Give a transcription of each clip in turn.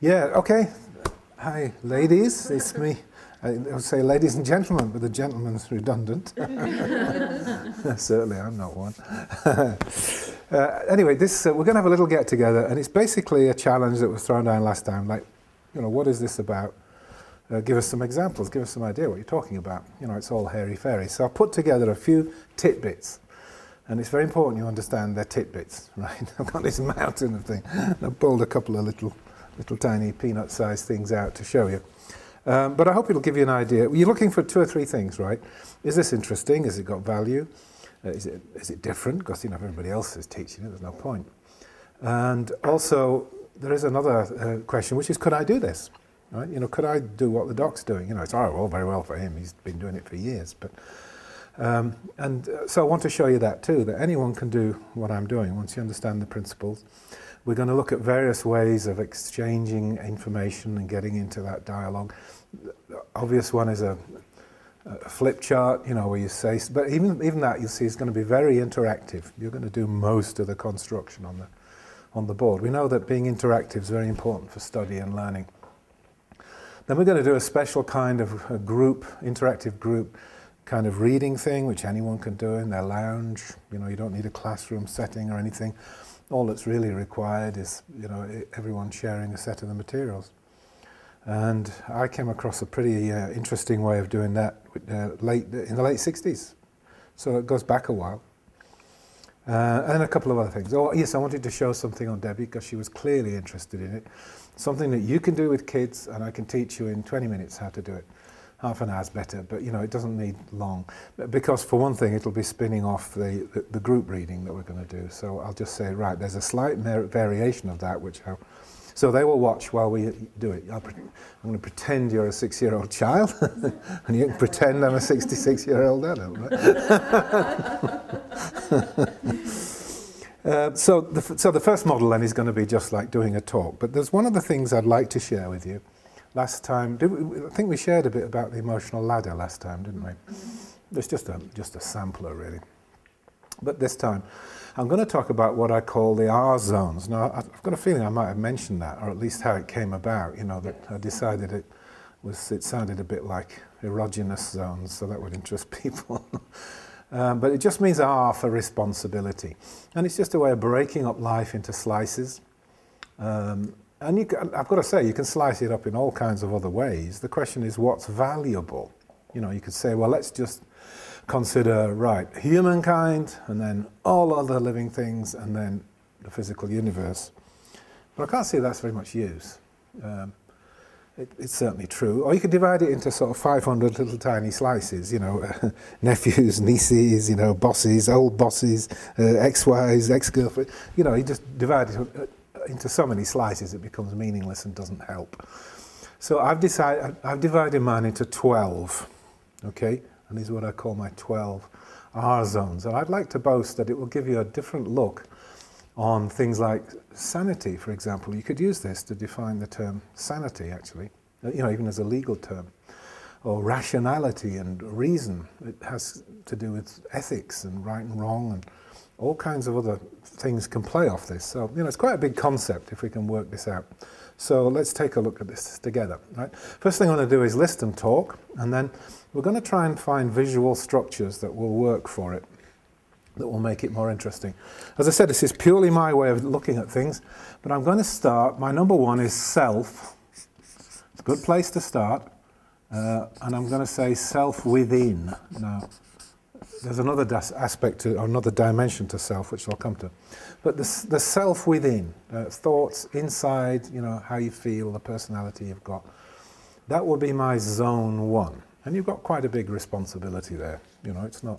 Yeah, okay. Hi, ladies. It's me. I would say ladies and gentlemen, but the gentleman's redundant. Certainly, I'm not one. uh, anyway, this uh, we're going to have a little get together, and it's basically a challenge that was thrown down last time. Like, you know, what is this about? Uh, give us some examples. Give us some idea what you're talking about. You know, it's all hairy fairy. So I've put together a few tidbits, and it's very important you understand they're tidbits, right? I've got this mountain of things. I've pulled a couple of little, little tiny peanut-sized things out to show you. Um, but I hope it'll give you an idea. You're looking for two or three things, right? Is this interesting? Has it got value? Uh, is, it, is it different? Because you know, everybody else is teaching it, there's no point. And also, there is another uh, question, which is, could I do this? Right? You know, could I do what the doc's doing? You know, it's all, well, very well for him. He's been doing it for years. But um, and uh, so I want to show you that too, that anyone can do what I'm doing once you understand the principles. We're going to look at various ways of exchanging information and getting into that dialogue. The obvious one is a, a flip chart, you know, where you say, but even, even that you'll see is going to be very interactive. You're going to do most of the construction on the, on the board. We know that being interactive is very important for study and learning. Then we're going to do a special kind of group, interactive group kind of reading thing, which anyone can do in their lounge. You know, you don't need a classroom setting or anything all that's really required is you know everyone sharing a set of the materials. And I came across a pretty uh, interesting way of doing that uh, late in the late 60s. So it goes back a while. Uh, and a couple of other things. Oh, yes, I wanted to show something on Debbie because she was clearly interested in it. Something that you can do with kids, and I can teach you in 20 minutes how to do it half an hour's better, but you know it doesn't need long. Because for one thing, it'll be spinning off the, the, the group reading that we're going to do. So I'll just say, right, there's a slight variation of that, which how. So they will watch while we do it. i am going to pretend you're a six-year-old child, and you can pretend I'm a 66-year-old adult. Uh, so, the, so the first model then is going to be just like doing a talk. But there's one of the things I'd like to share with you last time, we, I think we shared a bit about the emotional ladder last time, didn't we? It's just a, just a sampler, really. But this time, I'm going to talk about what I call the R zones. Now, I've got a feeling I might have mentioned that, or at least how it came about, you know, that I decided it was, it sounded a bit like erogenous zones, so that would interest people. um, but it just means R for responsibility. And it's just a way of breaking up life into slices. Um, and you can, I've got to say, you can slice it up in all kinds of other ways. The question is, what's valuable? You know, you could say, well, let's just consider, right, humankind, and then all other living things, and then the physical universe. But I can't see that's very much use. Um, it, it's certainly true. Or you could divide it into sort of 500 little tiny slices, you know, nephews, nieces, you know, bosses, old bosses, uh, ex-wives, ex-girlfriends. You know, you just divide it into so many slices it becomes meaningless and doesn't help. So I've decided, I've divided mine into 12, okay? And these are what I call my 12 R zones. And I'd like to boast that it will give you a different look on things like sanity, for example. You could use this to define the term sanity, actually, uh, you know, even as a legal term. Or rationality and reason. It has to do with ethics and right and wrong and all kinds of other things can play off this. So, you know, it's quite a big concept if we can work this out. So let's take a look at this together. Right? First thing I want to do is list and talk, and then we're going to try and find visual structures that will work for it, that will make it more interesting. As I said, this is purely my way of looking at things, but I'm going to start. My number one is self. It's a good place to start. Uh, and I'm going to say self within. Now, there's another aspect to, another dimension to self, which I'll come to. But the, the self within, uh, thoughts inside, you know, how you feel, the personality you've got, that would be my zone one. And you've got quite a big responsibility there. You know, it's not,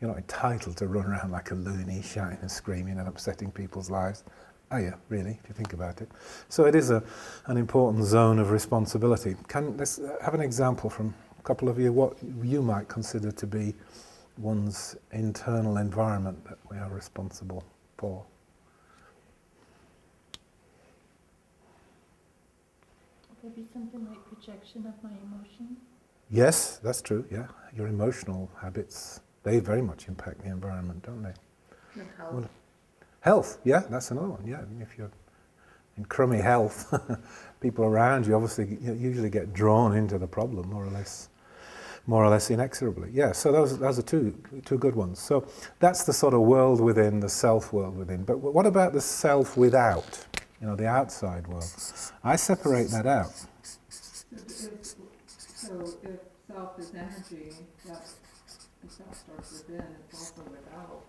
you're not entitled to run around like a loony, shouting and screaming and upsetting people's lives. Are you, really, if you think about it? So it is a, an important zone of responsibility. Can, let's have an example from a couple of you, what you might consider to be one's internal environment that we are responsible for. Maybe something like projection of my emotions? Yes, that's true, yeah. Your emotional habits, they very much impact the environment, don't they? And health. Well, health, yeah, that's another one, yeah. If you're in crummy health, people around you obviously usually get drawn into the problem more or less more or less inexorably. Yeah, so those, those are two, two good ones. So that's the sort of world within, the self world within. But what about the self without? You know, the outside world. I separate that out. If, so if self is energy, that the self starts within, it's also without.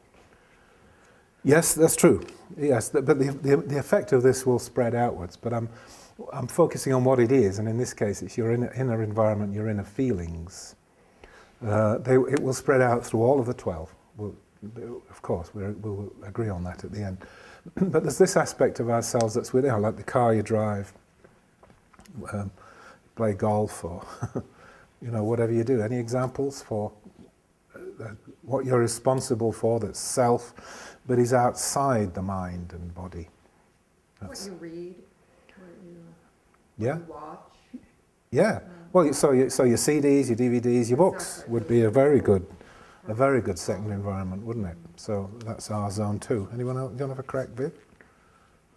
Yes, that's true. Yes, but the, the, the effect of this will spread outwards. But I'm, I'm focusing on what it is, and in this case, it's your inner, inner environment, your inner feelings. Uh, they, it will spread out through all of the 12. We'll, of course, we will agree on that at the end. but there's this aspect of ourselves that's within, like the car you drive, um, play golf, or you know whatever you do. Any examples for uh, what you're responsible for that's self, but is outside the mind and body? That's what you read, what you, yeah. you watch. Yeah. Well, so, you, so your CDs, your DVDs, your books would be a very good, a very good second environment, wouldn't it? So that's our zone two. Anyone else? Do you have a crack, Viv?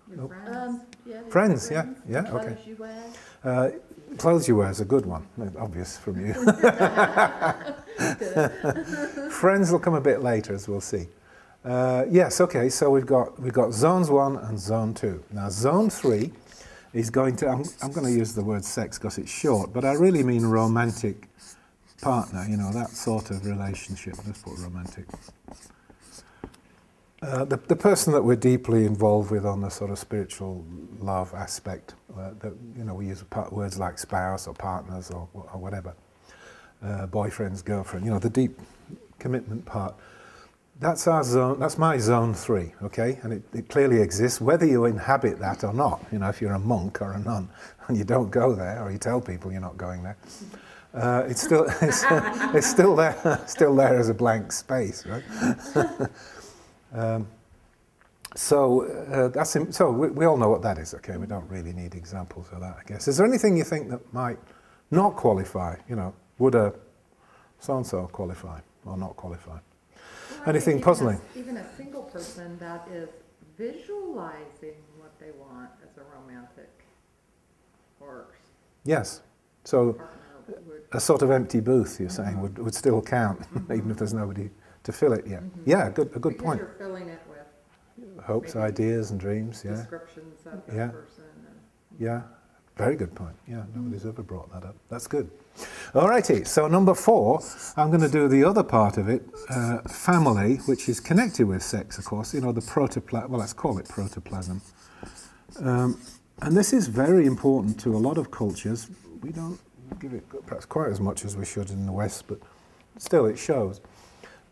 Nope. Um, yeah, friends, yeah, yeah, clothes okay. you wear. Uh, clothes you wear is a good one, obvious from you. friends will come a bit later, as we'll see. Uh, yes, okay. So we've got we've got zones one and zone two. Now zone three is going to, I'm, I'm going to use the word sex because it's short, but I really mean romantic partner, you know, that sort of relationship. Let's put romantic. Uh, the, the person that we're deeply involved with on the sort of spiritual love aspect, uh, that, you know, we use words like spouse or partners or, or whatever, uh, boyfriends, girlfriend, you know, the deep commitment part. That's our zone. That's my zone three. Okay, and it, it, clearly exists, whether you inhabit that or not. You know, if you're a monk or a nun, and you don't go there, or you tell people you're not going there, uh, it's still it's, it's, still there, still there as a blank space, right? um, so uh, that's so we, we all know what that is. Okay, we don't really need examples of that. I guess. Is there anything you think that might not qualify? You know, would a so and so qualify or not qualify? Anything puzzling? Even a single person that is visualizing what they want as a romantic or yes. So a sort of empty booth, you're mm-hmm. saying, would, would still count, mm-hmm. even if there's nobody to fill it yet. Mm-hmm. Yeah, good, a good because point. You're filling it with hopes, ideas, and dreams. Yeah. Descriptions of yeah. person. And, yeah. Very good point. Yeah, nobody's ever brought that up. That's good. Alrighty, so number four, I'm going to do the other part of it, uh, family, which is connected with sex, of course. You know, the protoplasm, well, let's call it protoplasm. Um, and this is very important to a lot of cultures. We don't give it perhaps quite as much as we should in the West, but still it shows.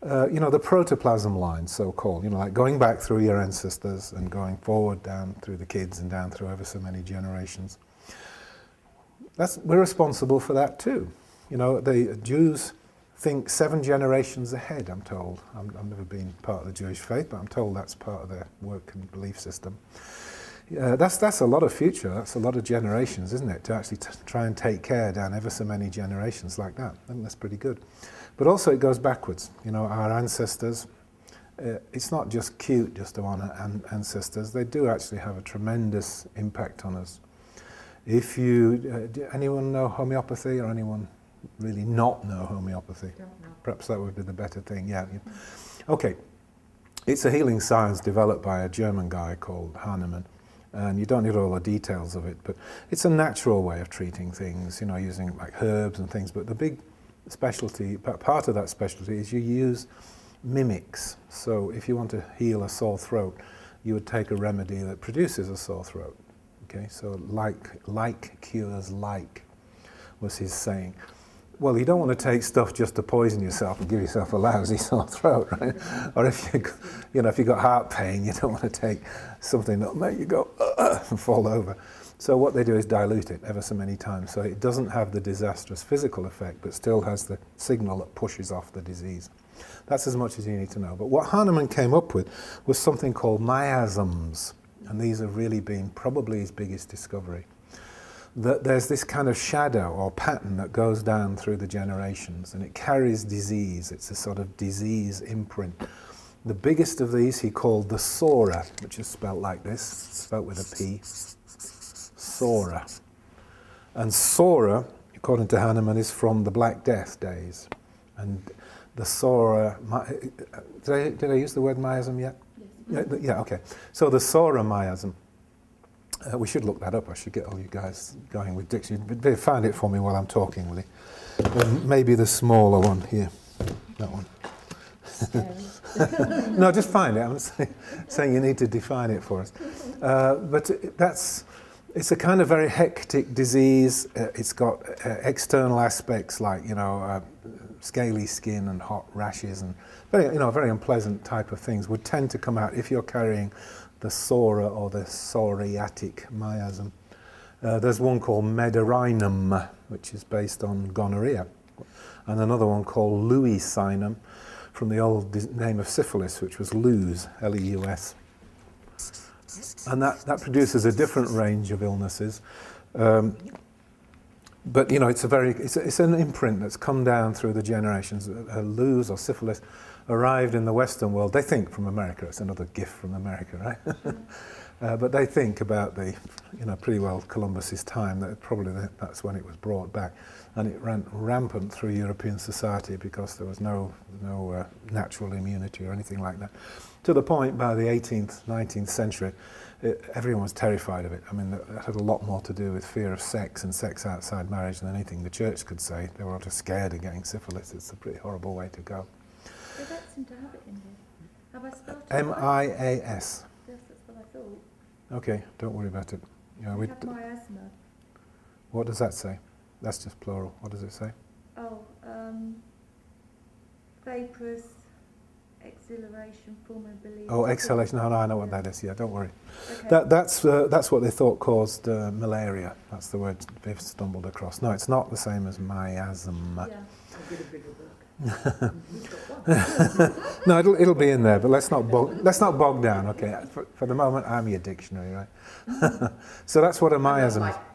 Uh, you know, the protoplasm line, so called, you know, like going back through your ancestors and going forward down through the kids and down through ever so many generations. That's, we're responsible for that too. You know, the Jews think seven generations ahead, I'm told. i have never been part of the Jewish faith, but I'm told that's part of their work and belief system. Uh, that's, that's a lot of future, that's a lot of generations, isn't it? To actually try and take care down ever so many generations like that. I think that's pretty good. But also it goes backwards. You know, our ancestors, uh, it's not just cute just to honour an ancestors, they do actually have a tremendous impact on us. If you, uh, anyone know homeopathy or anyone really not know homeopathy? know. Perhaps that would be the better thing, yeah. Okay, it's a healing science developed by a German guy called Hahnemann. And you don't need all the details of it, but it's a natural way of treating things, you know, using like herbs and things. But the big specialty, part of that specialty is you use mimics. So if you want to heal a sore throat, you would take a remedy that produces a sore throat. Okay, so like, like cures like was his saying. Well, you don't want to take stuff just to poison yourself and give yourself a lousy sore throat, right? or if you, you know, if you've got heart pain, you don't want to take something that'll make you go uh, and fall over. So what they do is dilute it ever so many times, so it doesn't have the disastrous physical effect, but still has the signal that pushes off the disease. That's as much as you need to know. But what Hahnemann came up with was something called miasms and these have really been probably his biggest discovery. That there's this kind of shadow or pattern that goes down through the generations and it carries disease. It's a sort of disease imprint. The biggest of these he called the Psora, which is spelt like this, spelt with a P. Psora. And Psora, according to Hahnemann, is from the Black Death days. And the Psora, did I, did I use the word miasm yet? Yeah, yeah, okay. So the Psora miasm, uh, we should look that up. I should get all you guys going with dictionary. Find it for me while I'm talking, will you? Um, maybe the smaller one here, that one. no, just find it. I'm saying, saying you need to define it for us. Uh, but that's it's a kind of very hectic disease. Uh, it's got uh, external aspects like you know uh, scaly skin and hot rashes and very you know very unpleasant type of things would tend to come out if you're carrying the psora or the psoriatic miasm. Uh, there's one called Medorrhinum, which is based on gonorrhea, and another one called Luesinum, from the old name of syphilis, which was Leus, L-E-U-S. And that, that produces a different range of illnesses. Um, but, you know, it's, a very, it's, a, it's an imprint that's come down through the generations. Uh, Leus or syphilis arrived in the Western world. They think from America. It's another gift from America, right? uh, but they think about the, you know, pretty well Columbus's time. That probably that's when it was brought back and it ran rampant through European society because there was no, no uh, natural immunity or anything like that. To the point by the 18th, 19th century, it, everyone was terrified of it. I mean, that had a lot more to do with fear of sex and sex outside marriage than anything the church could say. They were all just scared of getting syphilis. It's a pretty horrible way to go. So that seemed to have it in here. Have I spelled it M-I-A-S. Yes, that's what I thought. Okay, don't worry about it. You know, We we have miasma. what does that say? That's just plural. What does it say? Oh, um, vaporous exhilaration, full mobility. Oh, exhalation. No, no, I know what that is. Yeah, don't worry. Okay. That, that's, uh, that's what they thought caused uh, malaria. That's the word they've stumbled across. No, it's not the same as miasma. yeah. I'll get a bigger book. no, it'll, it'll be in there, but let's not bog, let's not bog down. Okay, for, for the moment, I'm your dictionary, right? so that's what a miasm is. Dictionary.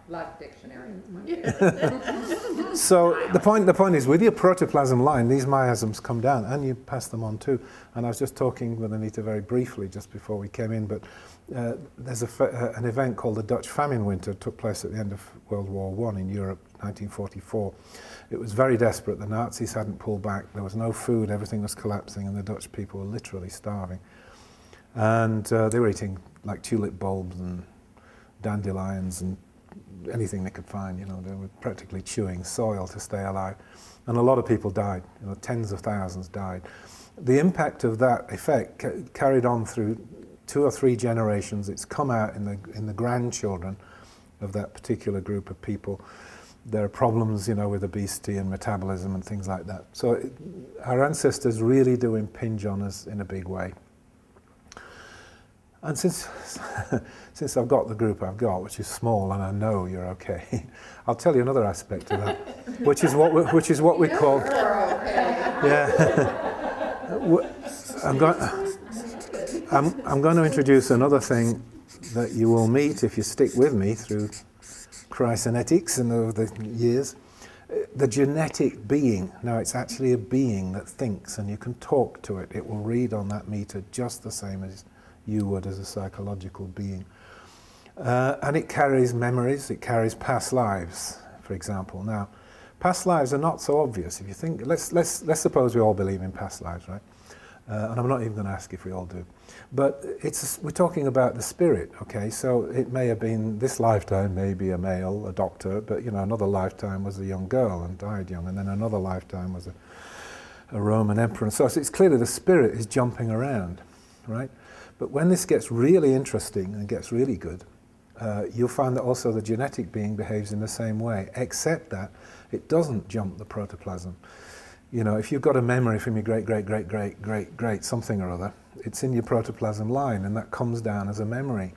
So the point, the point is, with your protoplasm line, these miasms come down, and you pass them on too. And I was just talking with Anita very briefly just before we came in, but uh, there's a uh, an event called the Dutch Famine Winter. Took place at the end of World War One in Europe, 1944. It was very desperate. The Nazis hadn't pulled back. There was no food. Everything was collapsing, and the Dutch people were literally starving. And uh, they were eating like tulip bulbs and dandelions and anything they could find. You know, they were practically chewing soil to stay alive. And a lot of people died. You know, tens of thousands died. The impact of that effect ca- carried on through two or three generations. It's come out in the in the grandchildren of that particular group of people. There are problems, you know, with obesity and metabolism and things like that. So it, our ancestors really do impinge on us in a big way. And since, since I've got the group I've got, which is small, and I know you're okay, I'll tell you another aspect of that, which is what we, which is what we call yeah. I'm going. I'm, I'm going to introduce another thing that you will meet if you stick with me through cryonetics and over the years. The genetic being. Now, it's actually a being that thinks, and you can talk to it. It will read on that meter just the same as you would as a psychological being. Uh, and it carries memories, it carries past lives, for example. Now, past lives are not so obvious. If you think, let's, let's, let's suppose we all believe in past lives, right? Uh, and I'm not even going to ask if we all do. But it's, we're talking about the spirit, okay? So it may have been this lifetime, maybe a male, a doctor, but you know, another lifetime was a young girl and died young, and then another lifetime was a, a Roman emperor. And so it's clearly the spirit is jumping around, right? But when this gets really interesting and gets really good, uh, you'll find that also the genetic being behaves in the same way, except that it doesn't jump the protoplasm. You know, if you've got a memory from your great, great, great, great, great, great something or other, it's in your protoplasm line, and that comes down as a memory.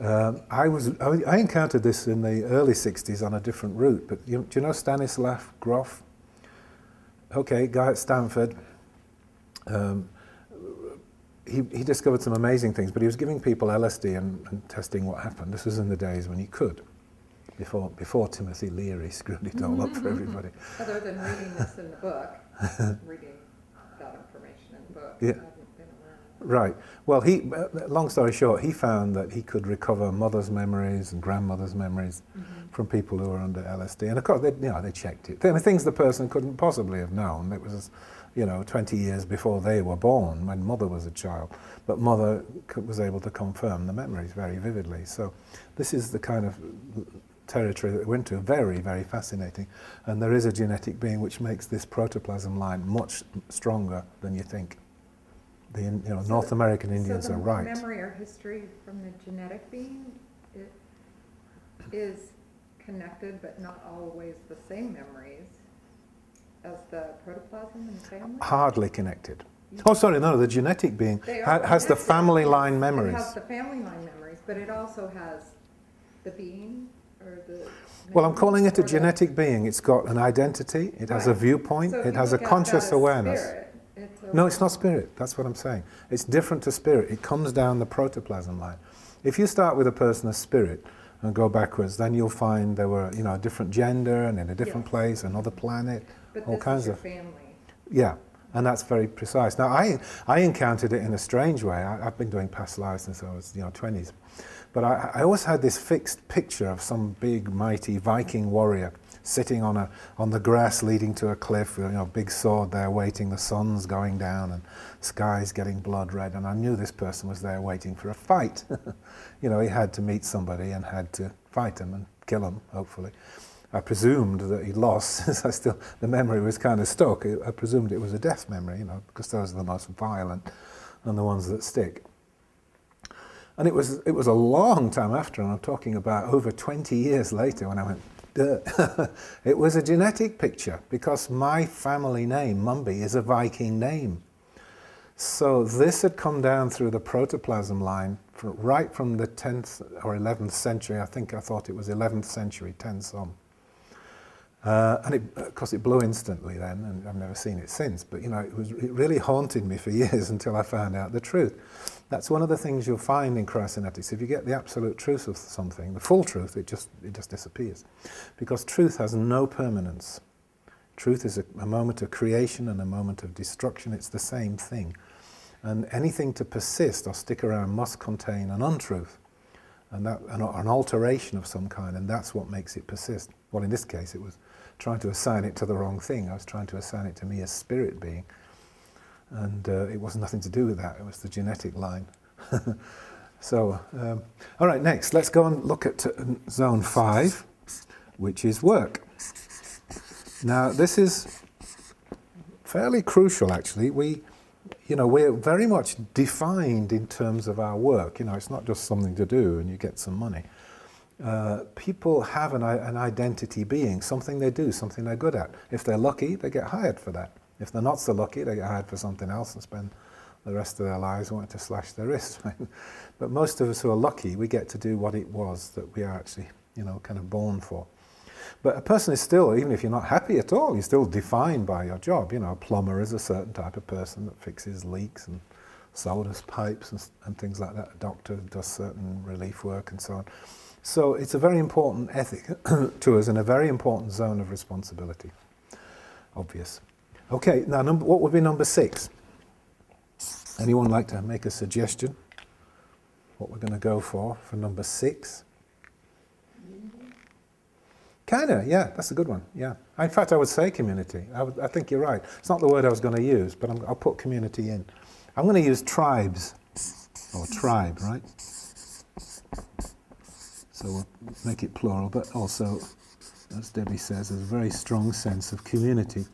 Um, I was I, I encountered this in the early 60s on a different route, but you, do you know Stanislav Grof? Okay, guy at Stanford. Um, he, he discovered some amazing things, but he was giving people LSD and, and testing what happened. This was in the days when he could, before, before Timothy Leary screwed it all up for everybody. Other than reading this in the book, reading that information in the book, Yeah. I haven't been Right. Well, he, uh, long story short, he found that he could recover mother's memories and grandmother's memories Mhm. from people who were under LSD. And of course, they, you know, they checked it. There were things the person couldn't possibly have known. It was, you know, 20 years before they were born, when mother was a child. But mother was able to confirm the memories very vividly. So this is the kind of territory that we went to. Very, very fascinating. And there is a genetic being which makes this protoplasm line much stronger than you think. The you know, So North the- American Indians so are the right. memory or history from the genetic being is connected, but not always the same memories as the protoplasm in the family? Hardly connected. Oh, sorry, no, the genetic being ha- has the family line memories. It has the family line memories, but it also has the being. Well, I'm calling it a genetic being. It's got an identity, it has a viewpoint, So it has a conscious awareness. it's a- No, it's not spirit. That's what I'm saying. It's different to spirit. It comes down the protoplasm line. If you start with a person as spirit and go backwards, then you'll find they were, you know, a different gender and in a different place, another planet. But all kinds of- family. Yeah, and that's very precise. Now, I, I encountered it in a strange way. I, I've been doing past lives since I was, you know, 20s. But I, I always had this fixed picture of some big, mighty Viking warrior sitting on, a, on the grass leading to a cliff you know, big sword there waiting, the sun's going down and sky's getting blood red. And I knew this person was there waiting for a fight. you know, he had to meet somebody and had to fight him and kill him, hopefully. I presumed that he'd lost, since I still, the memory was kind of stuck. I presumed it was a death memory, you know, because those are the most violent and the ones that stick. And it was, it was a long time after, and I'm talking about over 20 years later when I went, it was a genetic picture because my family name, Mumby, is a Viking name. So this had come down through the protoplasm line right from the 10th or 11th century. I think I thought it was 11th century, 10 some. Uh, and it, of course, it blew instantly then, and I've never seen it since. But you know, it was it really haunted me for years until I found out the truth. That's one of the things you'll find in Kreissenetics. If you get the absolute truth of something, the full truth, it just it just disappears, because truth has no permanence. Truth is a, a moment of creation and a moment of destruction. It's the same thing, and anything to persist or stick around must contain an untruth and that, an, an alteration of some kind, and that's what makes it persist. Well, in this case, it was trying to assign it to the wrong thing. I was trying to assign it to me as spirit being, and uh, it was nothing to do with that. It was the genetic line. so, um, all right, next, let's go and look at uh, zone five, which is work. Now, this is fairly crucial, actually. We you know, we're very much defined in terms of our work. You know, it's not just something to do and you get some money. Uh, people have an, an identity being, something they do, something they're good at. If they're lucky, they get hired for that. If they're not so lucky, they get hired for something else and spend the rest of their lives wanting to slash their wrists. But most of us who are lucky, we get to do what it was that we are actually, you know, kind of born for. But a person is still, even if you're not happy at all, you're still defined by your job. You know, a plumber is a certain type of person that fixes leaks and solders pipes and, and things like that. A doctor does certain relief work and so on. So it's a very important ethic to us and a very important zone of responsibility. Obvious. Okay, now number, what would be number six? Anyone like to make a suggestion? What we're going to go for for number six? Kinda, yeah, that's a good one. Yeah, in fact, I would say community. I, would, I think you're right. It's not the word I was going to use, but I'm, I'll put community in. I'm going to use tribes or tribe, right? So we'll make it plural, but also, as Debbie says, there's a very strong sense of community.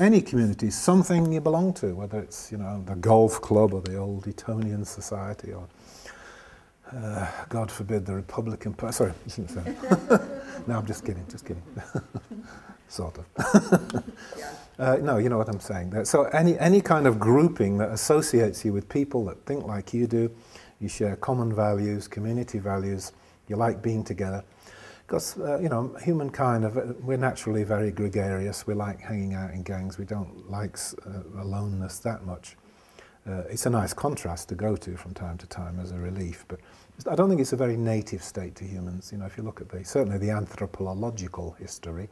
Any community, something you belong to, whether it's you know the golf club or the old Etonian society or uh, God forbid the Republican Party. Sorry, no, I'm just kidding, just kidding. sort of. Uh, no, you know what I'm saying. So any any kind of grouping that associates you with people that think like you do, you share common values, community values, you like being together. Because uh, you know, humankind, are we're naturally very gregarious. We like hanging out in gangs. We don't like uh, aloneness that much. Uh, it's a nice contrast to go to from time to time as a relief, but I don't think it's a very native state to humans. You know, if you look at the certainly the anthropological history,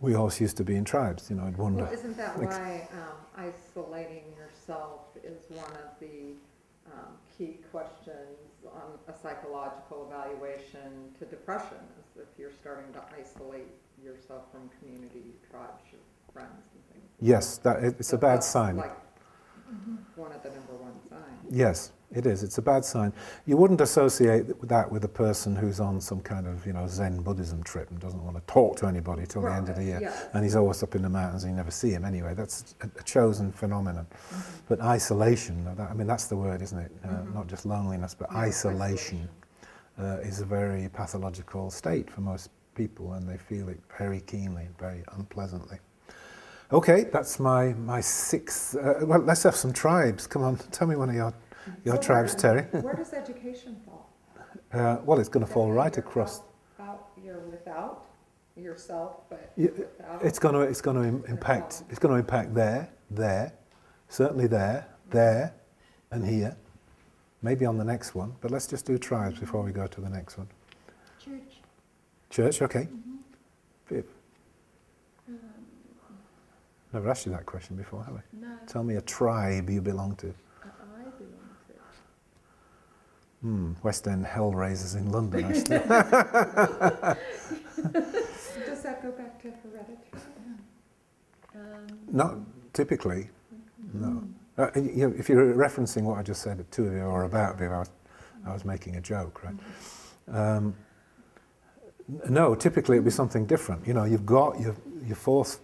We always used to be in tribes, you know, I'd wonder. Well, isn't that Ex- why um, isolating yourself is one of the um, key questions on a psychological evaluation to depression? Is if you're starting to isolate yourself from community, tribes, your friends and things. Yes, that, it- it's a bad sign. Like one of the number one signs. Yes, it is. It's a bad sign. You wouldn't associate that with a person who's on some kind of, you know, Zen Buddhism trip and doesn't want to talk to anybody till the end of the year. Yes. And he's always up in the mountains and you never see him anyway. That's a, a chosen phenomenon. Mm-hmm. But isolation, I mean, that's the word, isn't it? Uh, Mhm. Not just loneliness, but Yeah, isolation, Uh, is a very pathological state for most people and they feel it very keenly, very unpleasantly. Okay, that's my, my sixth. Uh, well, let's have some tribes. Come on, tell me one of your, your So tribes, Terry. where- Where does education fall? Uh, well, it's going to fall right across. Out, you're without yourself, but Yeah, without. It's going to it's going to im- impact. It's going to impact there, there, certainly there, there, and here. Maybe on the next one, but let's just do tribes before we go to the next one. Church. Church, okay. Viv, um, never asked you that question before, have I? No, Tell me a tribe you belong to. I I belong to. Hmm, West End Hellraisers in London, actually. Does that go back to hereditary? Um, Not typically, no. Uh, you know, if you're referencing what I just said, two of you are about, Viv, I was, I was making a joke, right? Um, no, typically it'd be something different. You know, you've got your, your fourth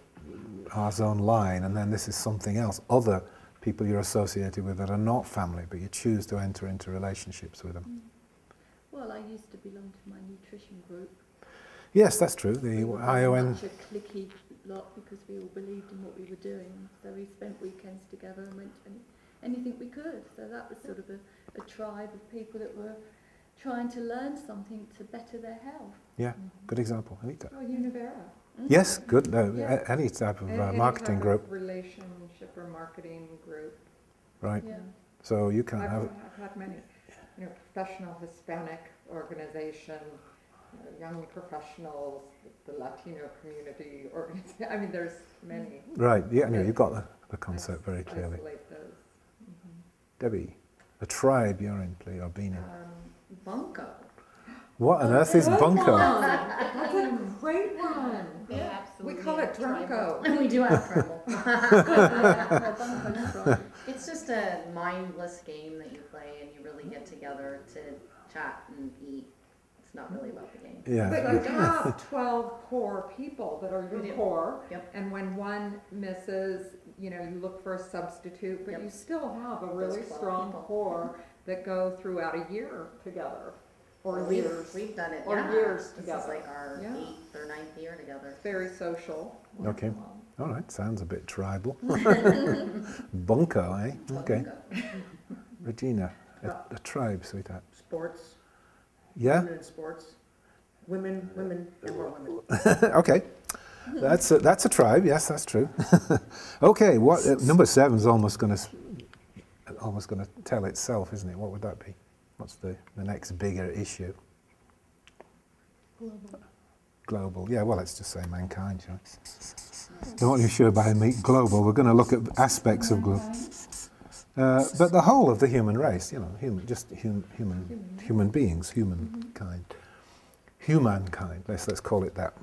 R zone line, and then this is something else. Other people you're associated with that are not family, but you choose to enter into relationships with them. mm. Well, I used to belong to my nutrition group. Yes, that's true. The We ION. much a clicky lot because we all believed in what we were doing. So we spent weekends together and went to any, anything we could. So that was sort of a, a tribe of people that were trying to learn something to better their health. Yeah, good example. Anita. Oh, Univera. Yes, good. No, Yeah. any type of uh, any marketing type group, of Relationship or marketing group. right? Yeah. So you can I've, have. I've had many, you know, professional Hispanic organization, young professionals, the Latino community organization. I mean, there's many. Right, yeah, anyway, you've got the, the concept very clearly. Mhm. Debbie, a tribe you're in, please, or been in. Um, Bunko. What on earth is Good bunko? one. That's a great one. Yeah, We call it Drunko. And we do have trouble. Yeah, bunko's right. It's just a mindless game that you play and you really get together to chat and eat. It's not really about the game. Yeah, But you have twelve core people that are We your core. Yep. And when one misses, you know, you look for a substitute, but Yep. you still have a really 12 strong people. core that go throughout a year together, or We've- years. We've done it, Or yeah. years This together. is like our Yeah. eighth or ninth year together. Very social. Okay. All right, sounds a bit tribal. bunko, eh? Okay. Regina, a, a tribe, sweetheart. sports, Yeah? women in sports, women, women, and more women. okay. That's a, that's a tribe, yes, that's true. okay, what, uh, number seven's almost going to almost going to tell itself, isn't it? What would that be? What's the, the next bigger issue? Global. Global. Yeah, well, let's just say mankind, shall we? Not really sure by me global. We're going to look at aspects of global. Uh, but the whole of the human race, you know, human, just hum, human, human beings, humankind, humankind. Let's let's call it that.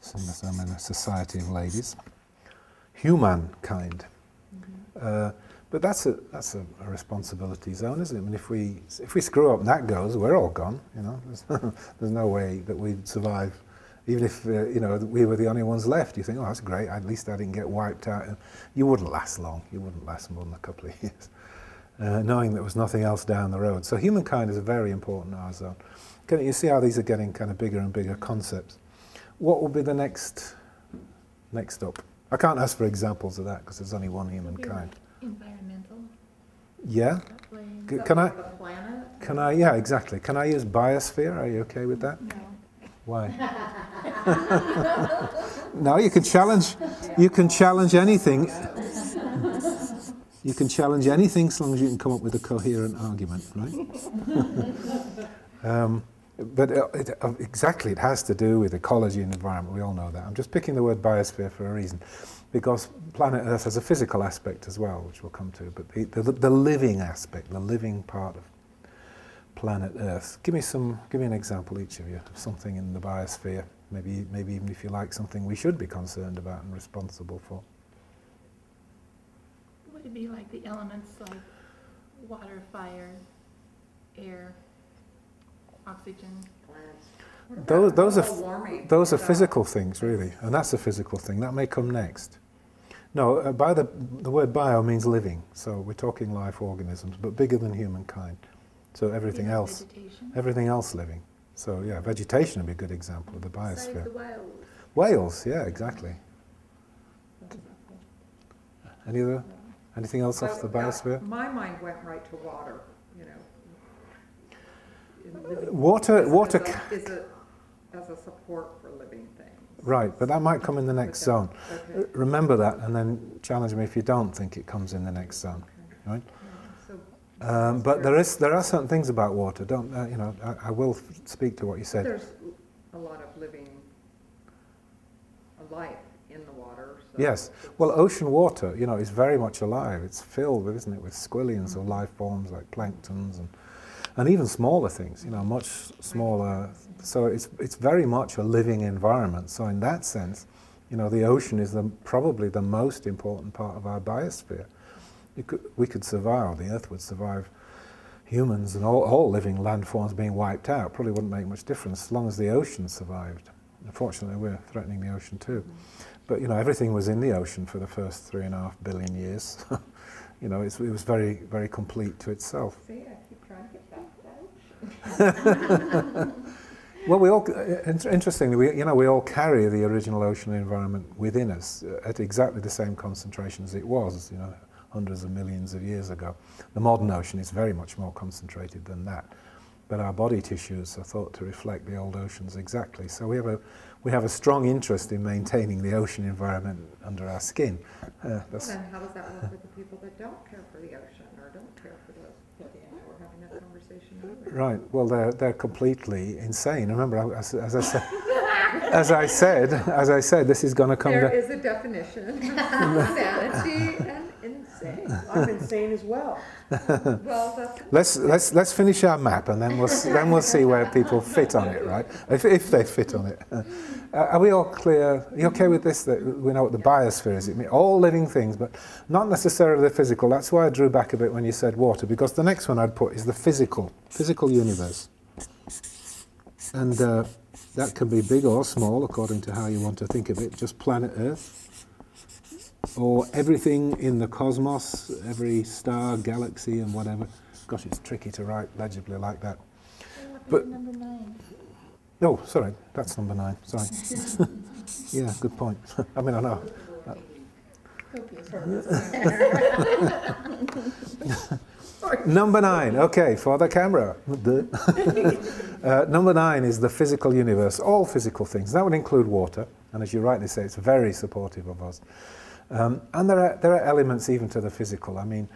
Since I'm in a society of ladies, humankind. Uh, but that's a that's a, a responsibility zone, isn't it? I mean, if we if we screw up and that goes, we're all gone. You know, there's, there's no way that we'd survive. Even if uh, you know we were the only ones left, you think, oh, that's great. At least I didn't get wiped out. You wouldn't last long. You wouldn't last more than a couple of years, uh, knowing there was nothing else down the road. So humankind is a very important R zone. Can you see how these are getting kind of bigger and bigger concepts? What will be the next next up? I can't ask for examples of that because there's only one humankind. like Environmental. Yeah. That way. C- Can I? Can I? Yeah, exactly. Can I use biosphere? Are you okay with that? No. Why? no, you can challenge. You can challenge anything. You can challenge anything as long as you can come up with a coherent argument, right? um, but uh, it, uh, exactly, it has to do with ecology and environment. We all know that. I'm just picking the word biosphere for a reason, because planet Earth has a physical aspect as well, which we'll come to. But the, the, the living aspect, the living part of planet Earth. Give me some. Give me an example, each of you, of something in the biosphere. Maybe, maybe even if you like something we should be concerned about and responsible for. Would it be like the elements like water, fire, air, oxygen? Plants. Those, those are those are physical things, really, and that's a physical thing. That may come next. No, uh, by the the word bio means living, so we're talking life organisms, but bigger than humankind. So everything Yeah, else, Vegetation? everything else living. So yeah, vegetation would be a good example of the Save biosphere. the whales. Whales, yeah, exactly. Any other, anything else off the yeah, biosphere? My mind went right to water, you know. in living- Water, water. As a, is a, as a support for living things. Right, but that might come in the next Okay, zone. Okay. Remember that, and then challenge me if you don't think it comes in the next zone. Right. So, Um, but there is there are certain things about water. Don't uh, you know? I, I will speak to what you said. there's a lot of living, a life in the water, so. Yes. Well, ocean water, you know, is very much alive. It's filled with, isn't it, with squillions of life forms like planktons and and even smaller things. You know, much smaller. So it's it's very much a living environment. So in that sense, you know, the ocean is the, probably the most important part of our biosphere. You could, we could survive. The Earth would survive. Humans and all, all living landforms being wiped out probably wouldn't make much difference as long as the ocean survived. Unfortunately, we're threatening the ocean too. But you know, everything was in the ocean for the first three and a half billion years. you know, it's, it was very, very complete to itself. See, I keep trying to get back to that ocean. Well, we all, interestingly, we, you know, we all carry the original ocean environment within us at exactly the same concentration as it was, you know, hundreds of millions of years ago. The modern ocean is very much more concentrated than that. But our body tissues are thought to reflect the old oceans exactly. So we have a, we have a strong interest in maintaining the ocean environment under our skin. Uh, Well, then how does that work with the people that don't care for the ocean or don't care for the, we're having that conversation earlier. Right. Well, they're they're completely insane. Remember, as, as I said, as I said, as I said, this is going to come. There to, is a definition, insanity and insane. I'm insane as well. Well, let's let's let's finish our map, and then we'll then we'll see where people fit on it. Right? If if they fit on it. Uh, are we all clear? Are you okay with this? That we know what the biosphere is. It means all living things, but not necessarily the physical. That's why I drew back a bit when you said water, because the next one I'd put is the physical, physical universe, and uh, that can be big or small according to how you want to think of it. Just planet Earth, or everything in the cosmos, every star, galaxy, and whatever. Gosh, it's tricky to write legibly like that. But- number nine. Oh, sorry, that's number nine. Sorry. yeah, good point. I mean, I know. Number nine, okay, for the camera. uh, number nine is the physical universe, all physical things. That would include water, and as you rightly say, it's very supportive of us. Um, and there are, there are elements even to the physical. I mean,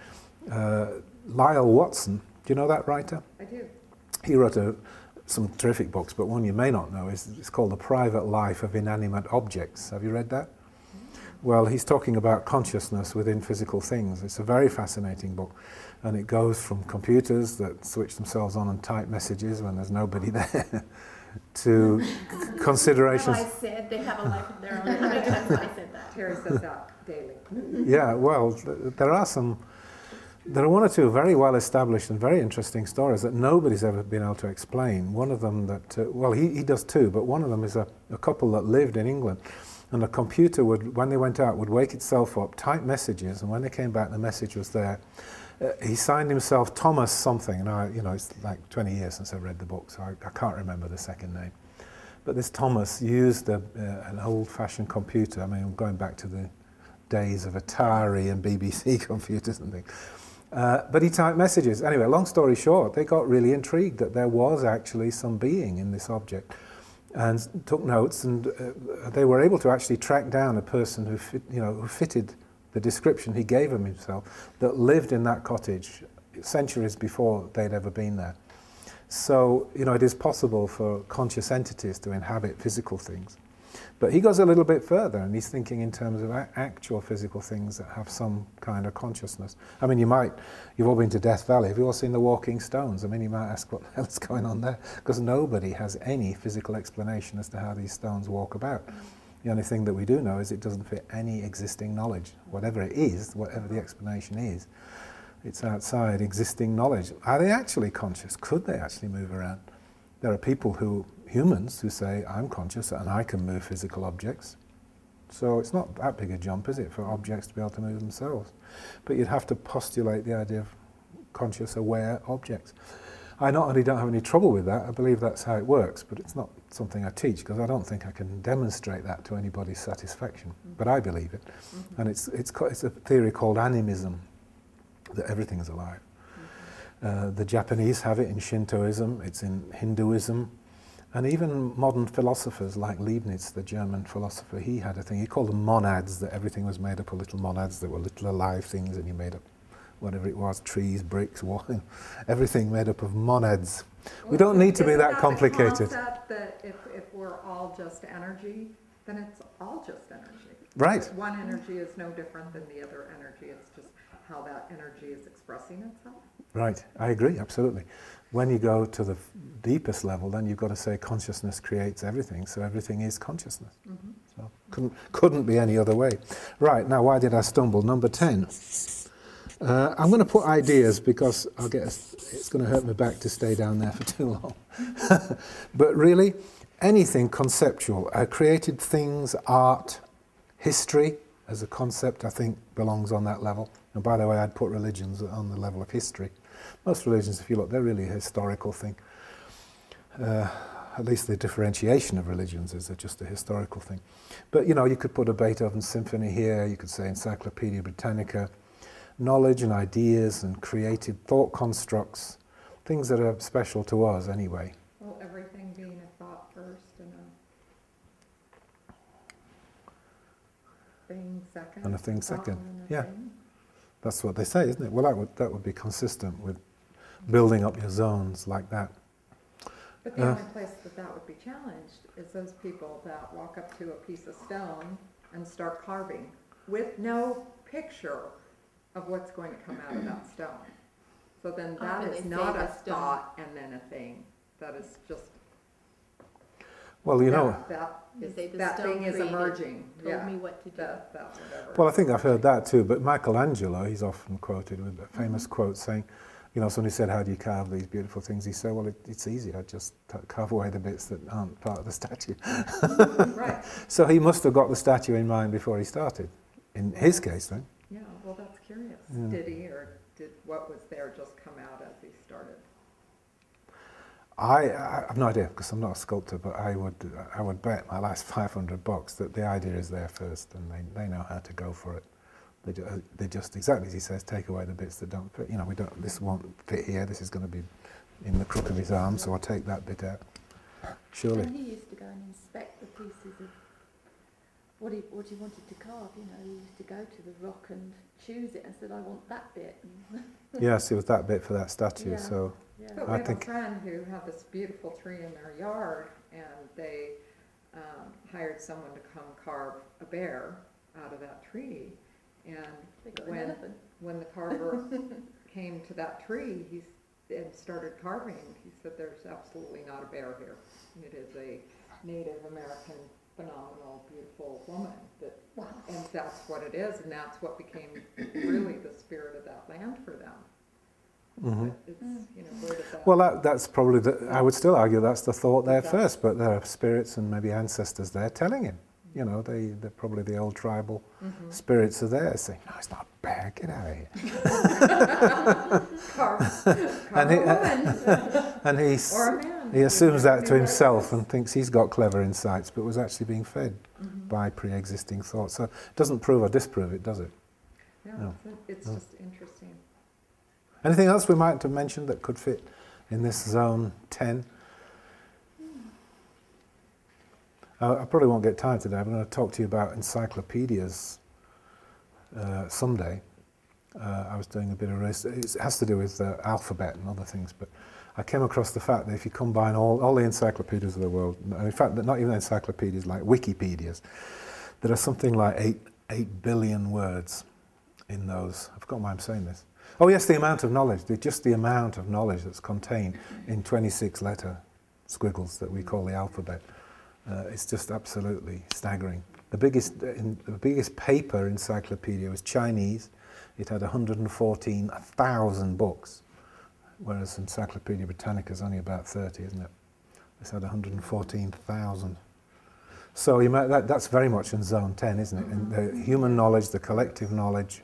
uh, Lyall Watson, do you know that writer? I do. He wrote a, some terrific books, but one you may not know is it's called The Private Life of Inanimate Objects. Have you read that? Well, he's talking about consciousness within physical things. It's a very fascinating book, and it goes from computers that switch themselves on and type messages when there's nobody there to considerations. Well, I said they have a life of their own. How many times have I said that? Terry says that daily. Yeah, well, th- there are some. There are one or two very well established and very interesting stories that nobody's ever been able to explain. One of them that, uh, well, he, he does too, but one of them is a, a couple that lived in England. And a computer would, when they went out, would wake itself up, type messages, and when they came back, the message was there. Uh, he signed himself Thomas something, and I, you know, it's like 20 years since I read the book, so I, I can't remember the second name. But this Thomas used a, uh, an old-fashioned computer. I mean, I'm going back to the days of Atari and BBC computers and things. Uh, but he typed messages. Anyway, long story short, they got really intrigued that there was actually some being in this object and took notes and uh, they were able to actually track down a person who, fit, you know, who fitted the description he gave of himself that lived in that cottage centuries before they'd ever been there. So, you know, it is possible for conscious entities to inhabit physical things. But he goes a little bit further and he's thinking in terms of actual physical things that have some kind of consciousness. I mean, you might, you've all been to Death Valley. Have you all seen the Walking Stones? I mean, you might ask what the is going on there because nobody has any physical explanation as to how these stones walk about. The only thing that we do know is it doesn't fit any existing knowledge. Whatever it is, whatever the explanation is, it's outside existing knowledge. Are they actually conscious? Could they actually move around? There are people who, humans, who say, I'm conscious and I can move physical objects. So it's not that big a jump, is it, for objects to be able to move themselves? But you'd have to postulate the idea of conscious, aware objects. I not only don't have any trouble with that, I believe that's how it works, but it's not something I teach because I don't think I can demonstrate that to anybody's satisfaction. Mm-hmm. But I believe it. Mm-hmm. And it's, it's, it's a theory called animism, that everything is alive. Mm-hmm. Uh, the Japanese have it in Shintoism, it's in Hinduism, and even modern philosophers like Leibniz, the German philosopher, he had a thing, he called them monads, that everything was made up of little monads that were little alive things, and you made up whatever it was, trees, bricks, everything made up of monads. We don't need to be that complicated. that if, if we're all just energy, then it's all just energy. Right. One energy is no different than the other energy, it's just how that energy is expressing itself. Right, I agree, absolutely. When you go to the deepest level, then you've got to say consciousness creates everything, so everything is consciousness. Mm-hmm. So couldn't, couldn't be any other way. Right, now why did I stumble? Number 10. Uh, I'm going to put ideas because I'll get a, it's going to hurt my back to stay down there for too long. but really, anything conceptual, uh, created things, art, history as a concept, I think belongs on that level. And by the way, I'd put religions on the level of history. Most religions, if you look, they're really a historical thing. Uh, at least the differentiation of religions is just a historical thing. But you know, you could put a Beethoven symphony here, you could say Encyclopedia Britannica, knowledge and ideas and created thought constructs, things that are special to us anyway. Well, everything being a thought first and a thing second. And a thing second, a yeah. thing. That's what they say, isn't it? Well, that would, that would be consistent with building up your zones like that. But the Uh. only place that that would be challenged is those people that walk up to a piece of stone and start carving with no picture of what's going to come out of that stone. So then oh, that Often is they not a the stone. thought and then a thing. That is just, Well, you know, that, that They is, the that stone thing is created- emerging, Told yeah. me what to do. That, that, whatever. Well, I think I've heard that too, but Michelangelo, he's often quoted with a famous mm-hmm. quote saying, you know, somebody said, How do you carve these beautiful things? He said, Well, it, it's easy. I just t- carve away the bits that aren't part of the statue. Mm-hmm. Right, So he must have got the statue in mind before he started, in his case, then. Yeah, well, that's curious. Yeah. Did he, or did what was there just come out as he started? I, I have no idea because I'm not a sculptor, but I would, I would bet my last 500 bucks that the idea is there first and they, they know how to go for it. They, ju- they just, exactly as he says, take away the bits that don't fit. You know, we don't, this won't fit here, this is going to be in the crook of his arm, so I'll take that bit out. Surely. And he used to go and inspect the pieces of what he, what he wanted to carve, you know, he used to go to the rock and choose it and said, I want that bit. Yes, it was that bit for that statue, Yeah. so yeah. But I we have a friend who had this beautiful tree in their yard, and they um, hired someone to come carve a bear out of that tree. And when- an when the carver came to that tree, he, and started carving, he said, there's absolutely not a bear here. It is a Native American phenomenal, beautiful woman that, and that's what it is, and that's what became really the spirit of that land for them. mhm. You know, that? Well, that, that's probably the, I would still argue that's the thought there Exactly. first, but there are spirits and maybe ancestors there telling him. You know, they, they're probably the old tribal Mhm. spirits are there saying, no, it's not a bear, get out of here. Carve, And he- woman, And he, or a man. He assumes that to himself and thinks he's got clever insights, but was actually being fed Mhm. by pre-existing thoughts. So it doesn't prove or disprove it, does it? Yeah, No. it's, No. just interesting. Anything else we might have mentioned that could fit in this zone 10? Uh, I probably won't get time today. I'm going to talk to you about encyclopedias uh, someday. Uh, I was doing a bit of research. It has to do with uh, alphabet and other things, but I came across the fact that if you combine all, all the encyclopedias of the world, in fact, not even encyclopedias like Wikipedias, there are something like eight, eight billion words in those. I've forgot why I'm saying this. Oh, yes, the amount of knowledge, the, just the amount of knowledge that's contained in 26 letter squiggles that we call the alphabet. Uh, it's just absolutely staggering. The biggest, in, the biggest paper encyclopedia was Chinese. It had 114,000 books, whereas Encyclopedia Britannica is only about 30, isn't it? It's had 114,000. So you might, that, that's very much in zone 10, isn't it? In mm-hmm. the human knowledge, the collective knowledge.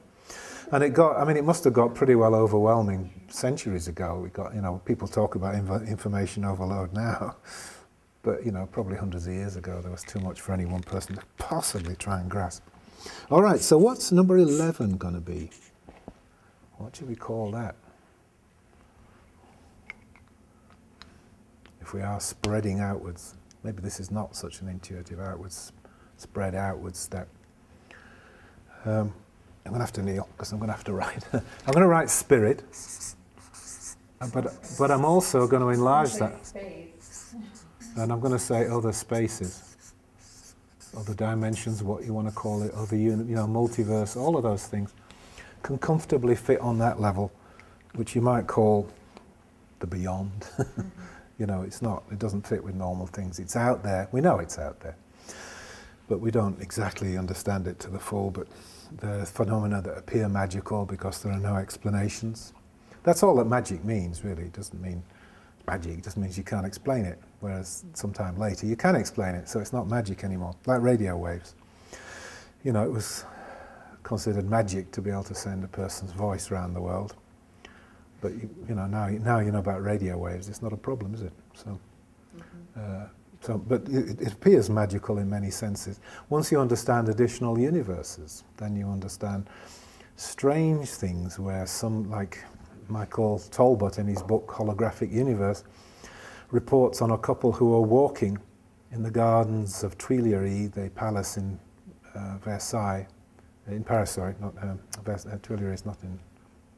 And it got, I mean, it must have got pretty well overwhelming centuries ago. We got, you know, people talk about inv- information overload now. But, you know, probably hundreds of years ago, there was too much for any one person to possibly try and grasp. All right, so what's number 11 going to be? What should we call that? We are spreading outwards, maybe this is not such an intuitive outwards, spread outwards step. Um, I'm going to have to kneel because I'm going to have to write. I'm going to write spirit, uh, but, but I'm also going to enlarge that. And I'm going to say other spaces, other dimensions, what you want to call it, other uni- you know, multiverse, all of those things can comfortably fit on that level, which you might call the beyond. you know, it's not, it doesn't fit with normal things. It's out there. We know it's out there. But we don't exactly understand it to the full. But the phenomena that appear magical because there are no explanations. That's all that magic means, really. It doesn't mean magic, it just means you can't explain it. Whereas sometime later you can explain it, so it's not magic anymore, like radio waves. You know, it was considered magic to be able to send a person's voice around the world. But you, you know, now, now you know about radio waves, it's not a problem, is it? So, uh, so, but it, it appears magical in many senses. Once you understand additional universes, then you understand strange things where some, like Michael Talbot in his book Holographic Universe, reports on a couple who are walking in the gardens of Tuileries, the palace in uh, Versailles, in Paris, sorry, not um, uh, Tuileries, not in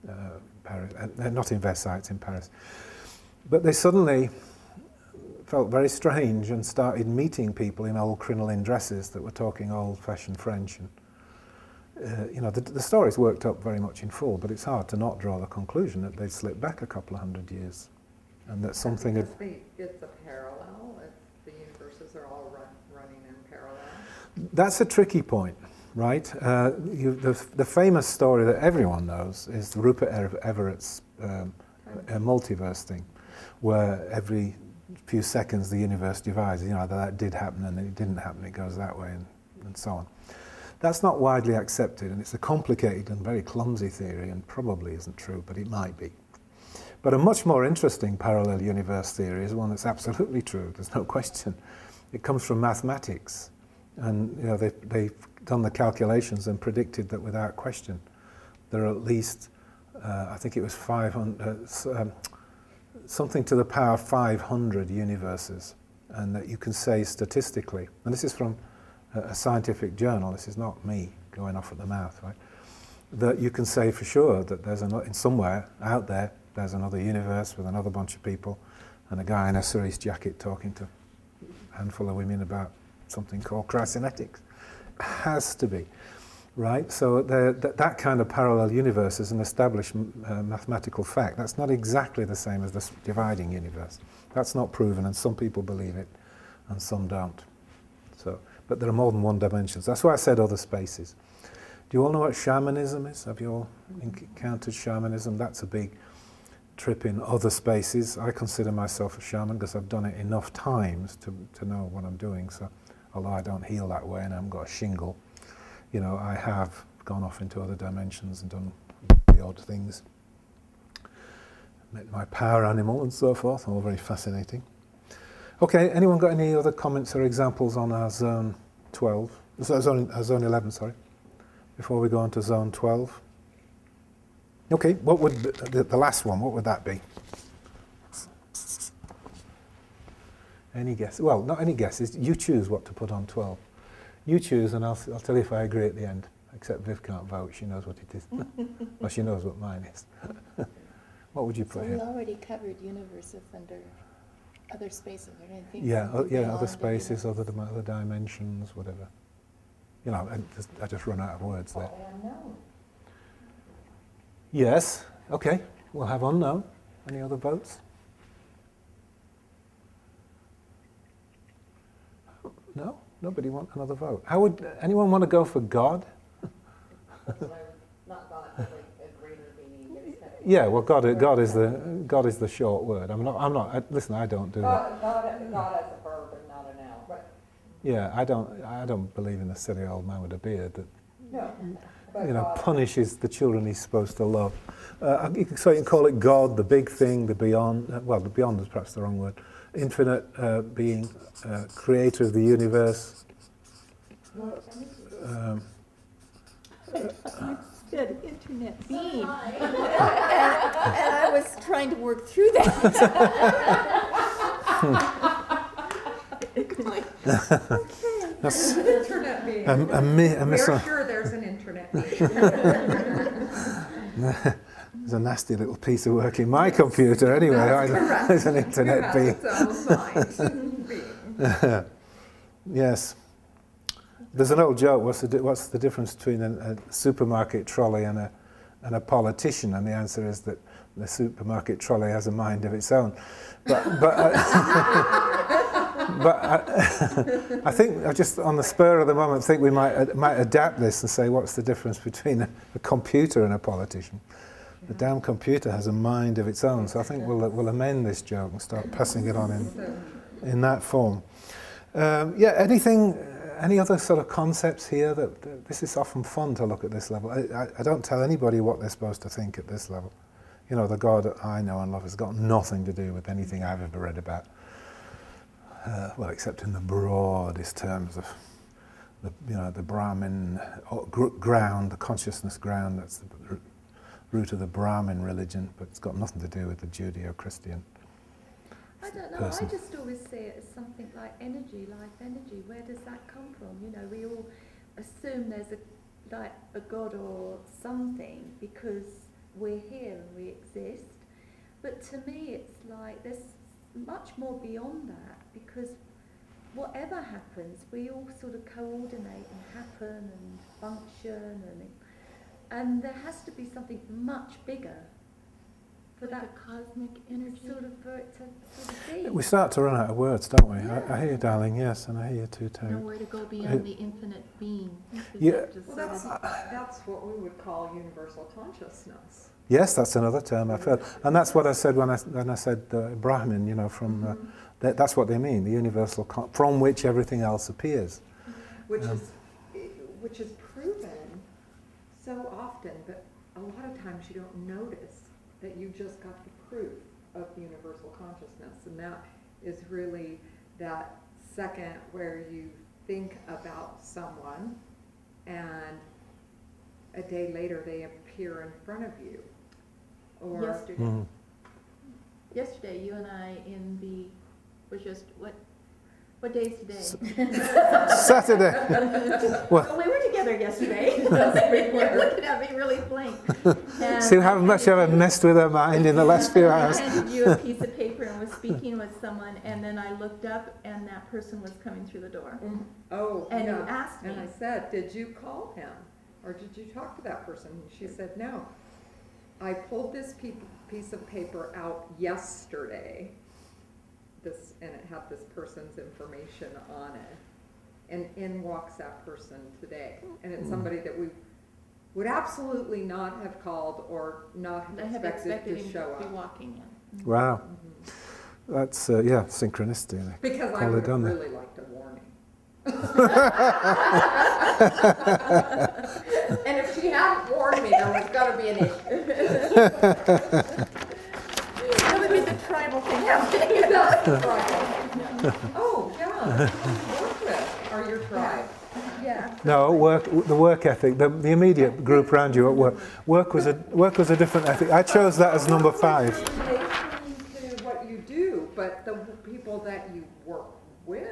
uh, Paris, uh, not in Versailles, it's in Paris. But they suddenly felt very strange and started meeting people in old crinoline dresses that were talking old-fashioned French. And, uh, you know, the, the story's worked up very much in full, but it's hard to not draw the conclusion that they'd slipped back a couple of hundred years and that something had... It's the- It's a parallel, it's, the universes are all run, running in parallel. That's a tricky point, right? Uh, you, the, the famous story that everyone knows is the Rupert Ev- Everett's um, multiverse thing, where every few seconds the universe divides. You know, that did happen and it didn't happen, it goes that way, and, and so on. That's not widely accepted, and it's a complicated and very clumsy theory, and probably isn't true, but it might be. But a much more interesting parallel universe theory is one that's absolutely true, there's no question. It comes from mathematics. And you know, they've, they've done the calculations and predicted that without question, there are at least, uh, I think it was 500, uh, um, something to the power of 500 universes. And that you can say statistically, and this is from a, scientific journal, this is not me going off at the mouth, right? That you can say for sure that there's in somewhere out there, there's another universe with another bunch of people and a guy in a cerise jacket talking to a handful of women about something called Kreissenetics. Has to be, right? So that kind of parallel universe is an established uh, mathematical fact. That's not exactly the same as the dividing universe. That's not proven, and some people believe it, and some don't. So, but there are more than one dimensions. That's why I said other spaces. Do you all know what shamanism is? Have you all encountered shamanism? That's a big trip in other spaces. I consider myself a shaman because I've done it enough times to, to know what I'm doing. So, although I don't heal that way and I haven't got a shingle, you know, I have gone off into other dimensions and done the odd things. Met my power animal and so forth, all very fascinating. Okay, anyone got any other comments or examples on our zone 12? So zone, uh, zone 11, sorry. Before we go on to zone 12. Okay, what would the, the last one, what would that be? Any guess? Well, not any guesses. You choose what to put on 12. You choose, and I'll, I'll tell you if I agree at the end. Except Viv can't vote. She knows what it is. well, she knows what mine is. What would you So put we here? already covered universes under other spaces, or anything? Yeah, oh, yeah, beyond other spaces, universe? other, dim- other dimensions, whatever. You know, I just, I just run out of words there. Oh, unknown. Yes, okay, we'll have unknown. Any other votes? No? Nobody want another vote? How would, anyone want to go for God? Not God, like a greater being. it's that- Yeah, well, God, God is the God is the short word. I'm not. I'm not. I, listen, I don't do that. God, God, God as a verb and not a noun, but, Yeah, I don't. I don't believe in a silly old man with a beard that no. you know God- punishes the children he's supposed to love. Uh, so you can call it God, the big thing, the beyond. Uh, well, the beyond is perhaps the wrong word. Infinite uh, being, uh, creator of the universe. Um, Said internet being. And and I was trying to work through that. that's Internet being. a, a, mi- a, mis- We're sure there's an internet being. there's a nasty little piece of work in my computer anyway. There's an internet being. its own mind, being. Yes. There's an old joke. What's the, di- what's the difference between a, a supermarket trolley and a, and a politician? And the answer is that the supermarket trolley has a mind of its own. But, but, I, but I, I think I just on the spur of the moment think we might uh, might adapt this and say what's the difference between a, a computer and a politician? The damn computer has a mind of its own. So I think we'll we'll amend this joke and start passing it on in in that form. Um, yeah, anything, any other sort of concepts here that, that this is often fun to look at this level. I, I, I don't tell anybody what they're supposed to think at this level. You know, the God that I know and love has got nothing to do with anything I've ever read about. Uh, well, except in the broadest terms of the, you know, the Brahmin uh, ground, the consciousness ground. That's the root of the Brahmin religion, but it's got nothing to do with the Judeo-Christian. I don't know, person. I just always see it as something like energy, life energy. Where does that come from? You know, we all assume there's a like a god or something because we're here and we exist. But to me it's like there's much more beyond that because whatever happens, we all sort of coordinate and happen and function and and there has to be something much bigger for Like that cosmic energy. sort of for it to sort of be. We start to run out of words, don't we? I, I hear you, darling, yes, and I hear you too, Terry. Nowhere to go beyond the infinite being. Yeah. Well, that's, that's what we would call universal consciousness. Yes, that's another term I've heard. And that's what I said when I, when I said uh, Brahmin, you know, from, uh, that, that's what they mean, the universal, con- from which everything else appears. which Um, is which is proven so often, but a lot of times you don't notice that you just got the proof of universal consciousness, and that is really that second where you think about someone, and a day later they appear in front of you, or Yesterday, Mhm. yesterday, you and I in the, was just, what, what day is today? Saturday! Oh, we were together yesterday. You're looking at me really blank. And See how much I've messed with her mind in the last few I hours. handed you a piece of paper and was speaking with someone, and then I looked up and that person was coming through the door. Mm-hmm. oh, And you asked me, And I said, did you call him? Or did you talk to that person? And she said, no. I pulled this pe- piece of paper out yesterday. This, and it had this person's information on it. And in walks that person today. And it's Mm. somebody that we would absolutely not have called or not I have have expected expected to him show to be up. walking in. Wow, Mhm. that's, uh, yeah, synchronicity. Because I would have done then. really liked a warning. And if she hadn't warned me, there was gonna be an issue. That would be the tribal thing happening. Oh, yeah, work with, or your tribe. Yeah. No, work, the work ethic, the, the immediate group around you at work. Work was, a, work was a different ethic. I chose that as number five. To what you do, but the people that you work with,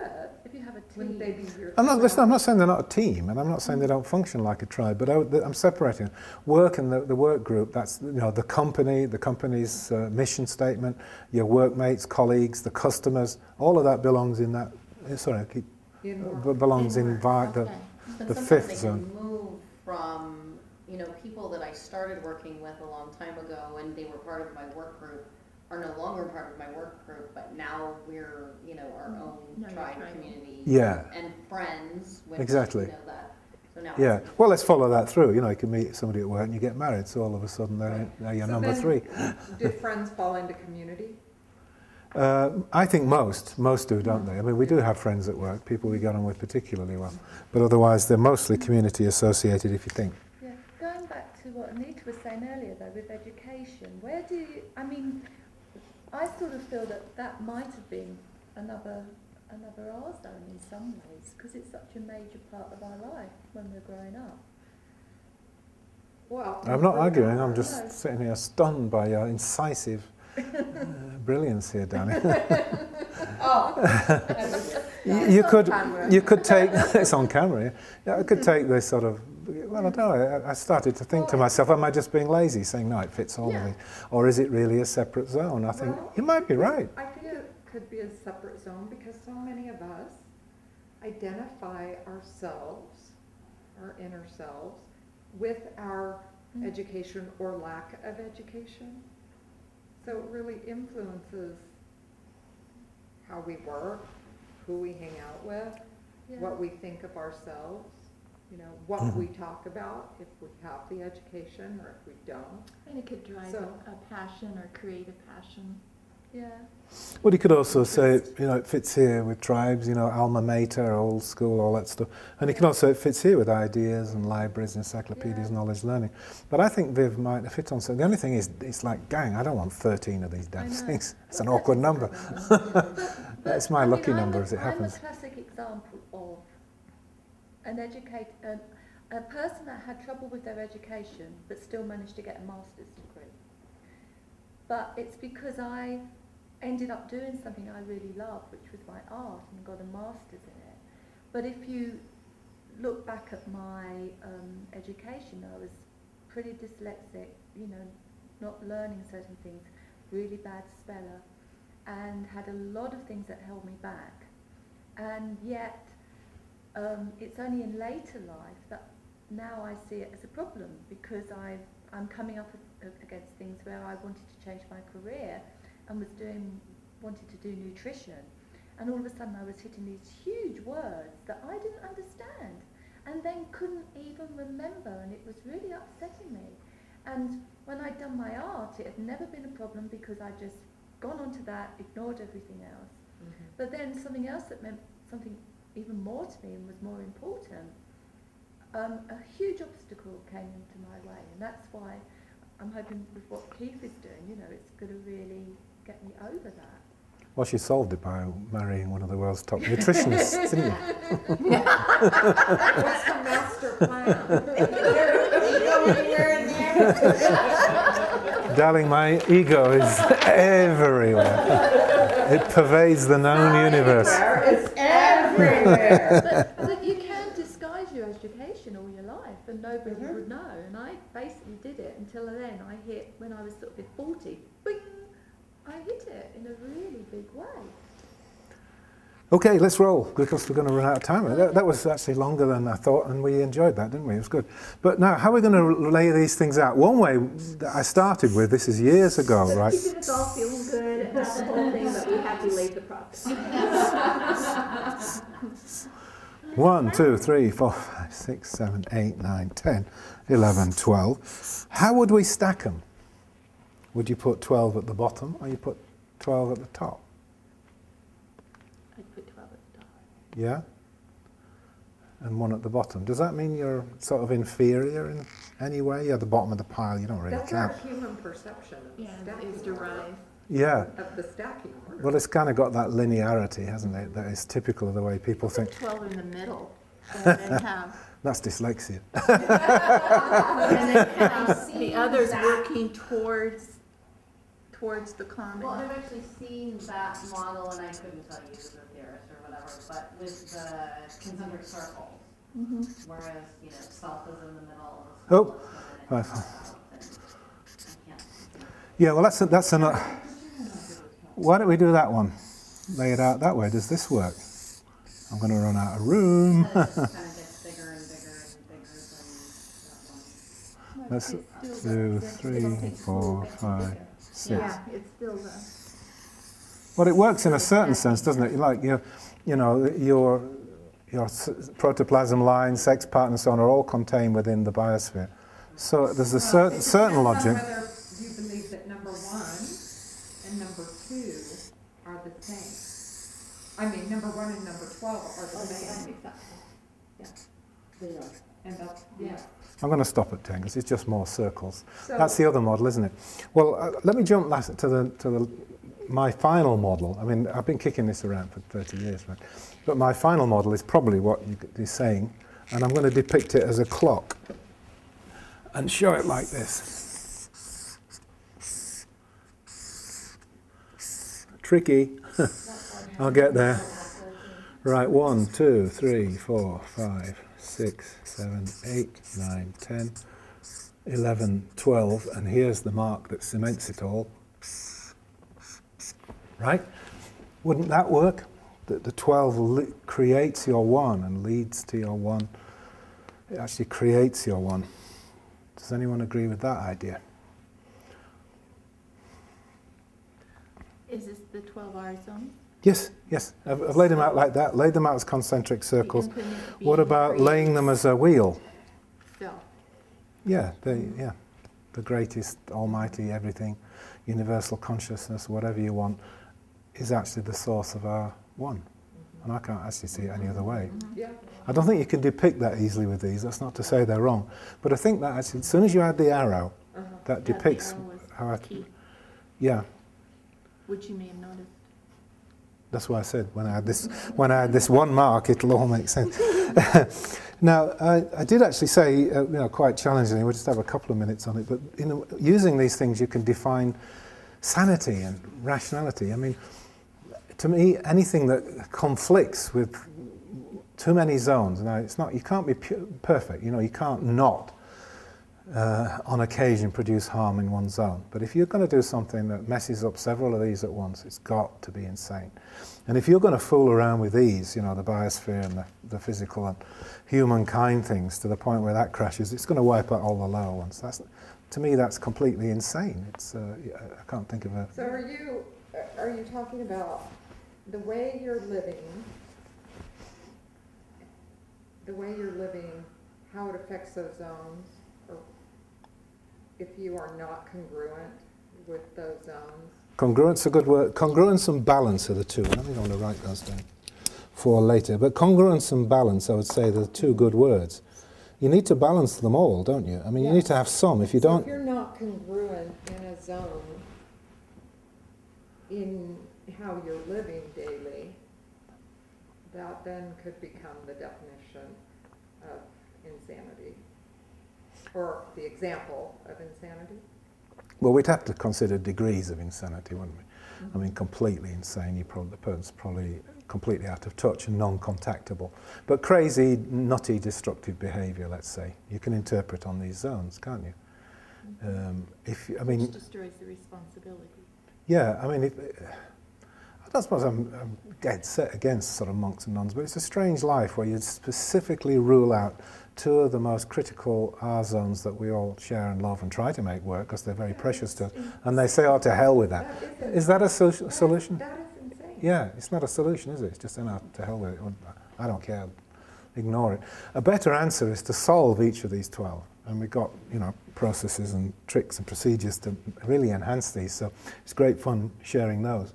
If you have a Wouldn't they be your? I'm not, listen, I'm not saying they're not a team, and I'm not saying they don't function like a tribe, but I, am separating work and the, the work group. That's you know the company, the company's uh, mission statement, your workmates, colleagues, the customers. All of that belongs in that. eh, Sorry, I keep In uh, belongs in Inward, vi- the. okay. And The fifth they zone. can move from, you know, people that I started working with a long time ago and they were part of my work group are no longer part of my work group, but now we're, you know, our mm-hmm. own No, you're tribe tribal. community. Yeah. And friends, which, Exactly. you know, that, so now. Yeah, it's- well, let's follow that through. You know, you can meet somebody at work and you get married, so all of a sudden they're, they're your So number three. Do friends fall into community? Uh, I think most, most do, don't mm-hmm. they? I mean, we do have friends at work, people we get on with particularly well, mm-hmm. but otherwise they're mostly community associated. If you think, Yeah, going back to what Anita was saying earlier though, with education, where do you, I mean, I sort of feel that that might have been another, another R zone in some ways, because it's such a major part of our life when we're growing up. Well. I'm not arguing. I'm No. just sitting here stunned by your incisive uh, brilliance here, Danny. you, you could, you could take. it's on camera. Yeah, yeah I could take this sort of. Well, I don't know. I, I started to think to myself, am I just being lazy, saying no, it fits all of it, or is it really a separate zone? I think Well, you might be right. I think it could be a separate zone because so many of us identify ourselves, our inner selves, with our Mm. education or lack of education. So it really influences how we work, who we hang out with, Yeah. what we think of ourselves, you know, what Mhm. we talk about, if we have the education or if we don't. And it could drive So- a, a passion or create a passion. Yeah. Well, you could also say, you know, it fits here with tribes, you know, alma mater, old school, all that stuff. And you can also, it fits here with ideas and libraries, encyclopedias, Yeah. knowledge learning. But I think Viv might fit on so The only thing is, it's like, gang, I don't want 13 of these damn things. It's an awkward that's- number. But, That's my I mean, lucky I'm number a- as it happens. I'm a classic example of an educate, um, a person that had trouble with their education but still managed to get a master's degree. But it's because I ended up doing something I really loved, which was my art, and got a master's in it. But if you look back at my um, education, I was pretty dyslexic, you know, not learning certain things, really bad speller, and had a lot of things that held me back. And yet, um, it's only in later life that now I see it as a problem because I, I'm coming up against things where I wanted to change my career and was doing, wanted to do nutrition. And all of a sudden I was hitting these huge words that I didn't understand and then couldn't even remember and it was really upsetting me. And when I'd done my art, it had never been a problem because I'd just gone on to that, ignored everything else. But then something else that meant something even more to me and was more important, um, a huge obstacle came into my way, and that's why I'm hoping with what Keith is doing, you know, it's going to really get me over that. Well, she solved it by marrying one of the world's top nutritionists, didn't you? What's the master plan? Darling, my ego is everywhere. It pervades the known universe but, but, you can disguise your education all your life, and nobody mm-hmm. would know. And I basically did it until then. I hit when I was sort of forty. Bing, I hit it in a really big way. Okay, let's roll because we're going to run out of time. That, that, was actually longer than I thought, and we enjoyed that, didn't we? It was good. But now, how are we going to lay these things out? One way I started with this is years ago, so right? Keeping us all feeling good about the whole thing, but we have to leave the props. 1, 2, 3, 4, 5, 6, 7, 8, 9, 10, 11, 12. How would we stack them? Would you put 12 at the bottom or you put 12 at the top? I'd put 12 at the top. Yeah? And one at the bottom. Does that mean you're sort of inferior in any way? You're at the bottom of the pile, you don't really That's count. That's our human perception. Yeah, that is derived yeah. Of the stacking order. Well, it's kind of got that linearity, hasn't it? That is typical of the way people think. 12 in the middle, and then have, That's dyslexia. and then have the others working towards, towards the common. Well, common. I've actually seen that model and I couldn't tell you as a theorist or whatever, but with the concentric circles, Mm-hmm. whereas, you know, self is in the middle. Oh, and right. it's out, and I can't. Yeah, well, that's a, that's an. Why don't we do that one? Lay it out that way. Does this work? I'm going to run out of room. It just kind of gets bigger and bigger and bigger than that one. Let's do three, four, five, six. Yeah, it's still there. Well, it works in a certain sense, doesn't it? Like you, you know, your your protoplasm line, sex pattern, and so on are all contained within the biosphere. So there's a certain certain logic. Whether you believe that number one and number two are the same. I mean, number one and number twelve are the same. Yeah. And that's, yeah. I'm going to stop at ten because it's just more circles. So- That's the other model, isn't it? Well, uh, let me jump last to the to the my final model. I mean, I've been kicking this around for 30 years, right? But my final model is probably what you're saying, and I'm going to depict it as a clock and show it like this. Tricky. I'll get there. Right, one, two, three, four, five, six, seven, eight, nine, ten, eleven, twelve, and here's the mark that cements it all. Right? Wouldn't that work? That the 12 li- creates your 1 and leads to your 1. It actually creates your 1. Does anyone agree with that idea? Is this the 12 hour zone? Yes, yes. I've, I've laid them out like that. Laid them out as concentric circles. What about laying them as a wheel? So, Yeah, they, yeah. The greatest, almighty, everything, universal consciousness, whatever you want, is actually the source of our one. And I can't actually see it any other way. Yeah. I don't think you can depict that easily with these. That's not to say they're wrong. But I think that actually, as soon as you add the arrow, Uh-huh. that the depicts arrow how I, key, yeah, which you may have noticed. That's why I said when I had this when I had this one mark, it'll all make sense. now, I, I did actually say, uh, you know, quite challengingly. We'll just have a couple of minutes on it. But you know, using these things, you can define sanity and rationality. I mean, to me, anything that conflicts with too many zones. Now, it's not. You can't be perfect. You know, you can't not. Uh, on occasion produce harm in one zone. But if you're going to do something that messes up several of these at once, it's got to be insane. And if you're going to fool around with these, you know, the biosphere and the, the physical and humankind things to the point where that crashes, it's going to wipe out all the lower ones. That's, to me, that's completely insane. It's, uh, I can't think of a. So are you, are you talking about the way you're living, the way you're living, how it affects those zones? If you are not congruent with those zones? Congruence a good word. Congruence and balance are the two. I think I want to write those down for later. But congruence and balance, I would say, are the two good words. You need to balance them all, don't you? I mean, you need to have some. If you So don't, if you're not congruent in a zone, in how you're living daily, that then could become the definition of insanity, or the example of insanity. Well, we'd have to consider degrees of insanity, wouldn't we? I mean, completely insane. You probably, the person's probably completely out of touch and non-contactable. But crazy, nutty, destructive behaviour, let's say, you can interpret on these zones, can't you? Um, if I mean, Which destroys the responsibility. yeah, I mean, if, I don't suppose I'm, I'm dead set against sort of monks and nuns, but it's a strange life where you specifically rule out two of the most critical R zones that we all share and love and try to make work because they're very precious to us. And they say, oh, to hell with that. Is that a so- solution? That is insane. Yeah, it's not a solution, is it? It's just, oh, no, to hell with it. I don't care. Ignore it. A better answer is to solve each of these 12. And we've got, you know, processes and tricks and procedures to really enhance these. So it's great fun sharing those.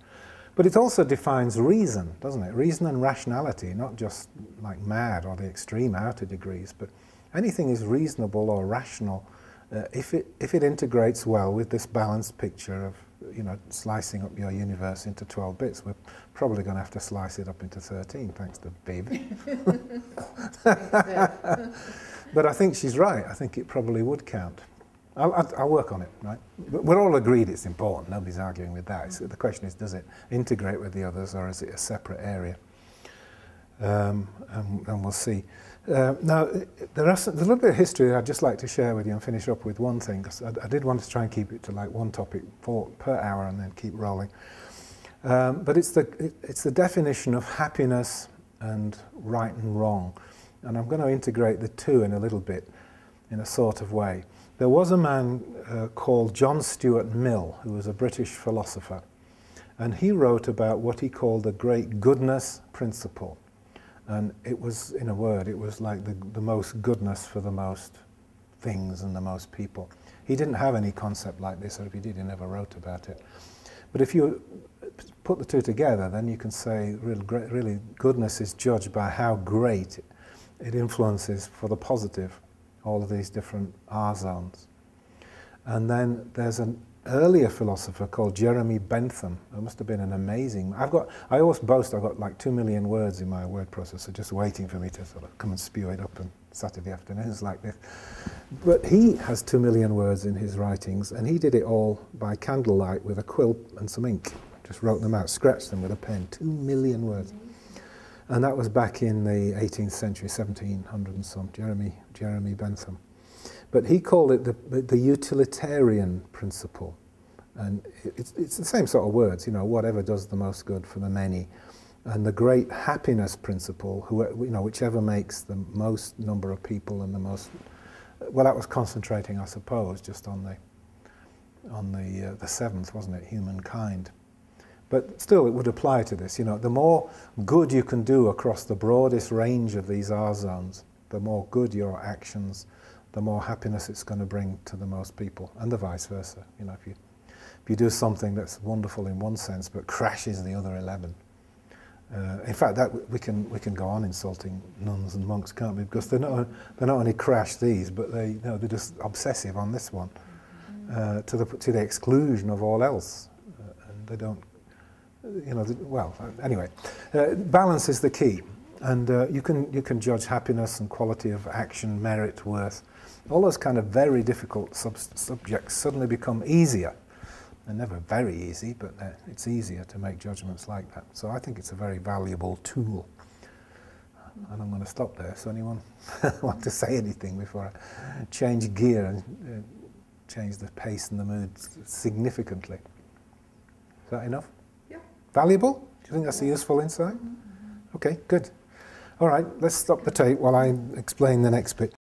But it also defines reason, doesn't it? Reason and rationality, not just like mad or the extreme outer degrees, but anything is reasonable or rational uh, if, it, if it integrates well with this balanced picture of, you know, slicing up your universe into 12 bits. We're probably going to have to slice it up into 13, thanks to Viv. but I think she's right. I think it probably would count. I'll, I'll, work on it, right? We're all agreed it's important. Nobody's arguing with that. The question is, does it integrate with the others or is it a separate area? um, and, and we'll see. Uh, now, there some, there's a little bit of history I'd just like to share with you and finish up with one thing, because I, I, did want to try and keep it to like one topic for, per hour and then keep rolling. Um, but it's the, it, it's the definition of happiness and right and wrong. And I'm going to integrate the two in a little bit in a sort of way. There was a man uh, called John Stuart Mill, who was a British philosopher, and he wrote about what he called the great goodness principle. And it was, in a word, it was like the, the most goodness for the most things and the most people. He didn't have any concept like this, or if he did, he never wrote about it. But if you put the two together, then you can say really, really goodness is judged by how great it influences for the positive all of these different R zones. And then there's an earlier philosopher called Jeremy Bentham. It must have been an amazing. I've got. I always boast I've got like two million words in my word processor, just waiting for me to sort of come and spew it up on Saturday afternoons like this. But he has two million words in his writings, and he did it all by candlelight with a quill and some ink. Just wrote them out, scratched them with a pen. Two million words. And that was back in the 18th century, 1700 and some, Jeremy, Jeremy Bentham. But he called it the, the utilitarian principle. And it's, it's the same sort of words, you know, whatever does the most good for the many. And the great happiness principle, who, you know, whichever makes the most number of people and the most, well, that was concentrating, I suppose, just on the, on the, uh, the seventh, wasn't it, humankind. But still, it would apply to this. You know, the more good you can do across the broadest range of these R zones, the more good your actions, the more happiness it's going to bring to the most people, and the vice versa. You know, if you if you do something that's wonderful in one sense but crashes the other eleven. Uh, in fact, that we can we can go on insulting nuns and monks, can't we? Because they're not they're not only crash these, but they you know, they're just obsessive on this one, uh, to the to the exclusion of all else, uh, and they don't you know, well, anyway, uh, balance is the key. And uh, you, can, you can judge happiness and quality of action, merit, worth. All those kind of very difficult sub subjects suddenly become easier. They're never very easy, but it's easier to make judgments like that. So I think it's a very valuable tool. And I'm going to stop there. So anyone want to say anything before I change gear and uh, change the pace and the mood significantly? Is that enough? Valuable? Do you think that's a useful insight? Okay, good. All right, let's stop the tape while I explain the next bit.